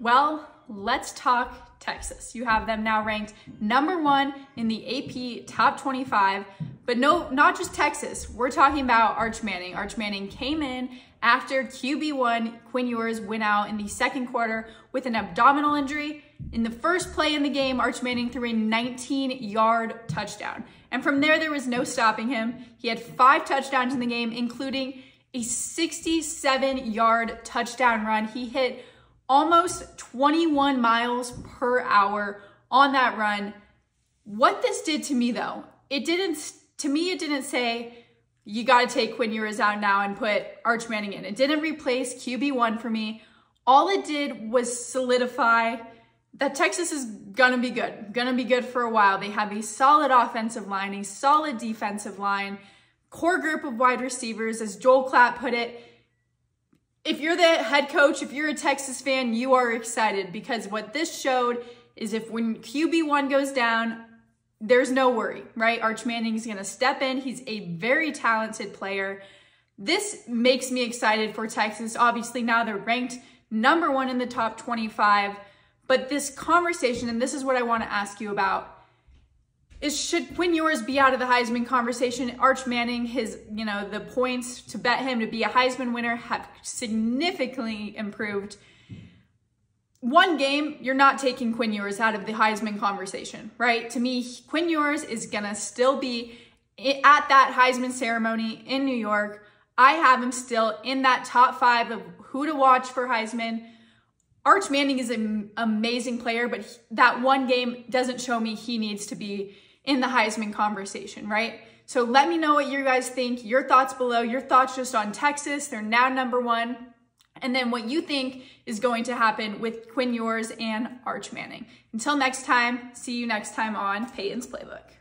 Well, let's talk Texas. You have them now ranked number one in the AP top 25. But no, not just Texas. We're talking about Arch Manning. Arch Manning came in after QB1 Quinn Ewers went out in the second quarter with an abdominal injury. In the first play in the game, Arch Manning threw a 19 yard touchdown. And from there, there was no stopping him. He had five touchdowns in the game, including a 67 yard touchdown run. He hit almost 21 miles per hour on that run. What this did to me though, it didn't, to me, it didn't say, you got to take Quinn Ewers out now and put Arch Manning in. It didn't replace QB1 for me. All it did was solidify that Texas is going to be good, going to be good for a while. They have a solid offensive line, a solid defensive line, core group of wide receivers, as Joel Klatt put it if you're the head coach, if you're a Texas fan, you are excited because what this showed is if when QB1 goes down, there's no worry, right? Arch Manning is going to step in. He's a very talented player. This makes me excited for Texas. Obviously, now they're ranked number one in the top 25. But this conversation, and this is what I want to ask you about, is should Quinn Ewers be out of the Heisman conversation? Arch Manning, his, you know, the points to bet him to be a Heisman winner have significantly improved. One game, you're not taking Quinn Ewers out of the Heisman conversation, right? To me, Quinn Ewers is going to still be at that Heisman ceremony in New York. I have him still in that top five of who to watch for Heisman. Arch Manning is an amazing player, but that one game doesn't show me he needs to be in the Heisman conversation, right? So let me know what you guys think, your thoughts below, your thoughts just on Texas. They're now number one. And then what you think is going to happen with Quinn Ewers and Arch Manning. Until next time, see you next time on Payton's Playbook.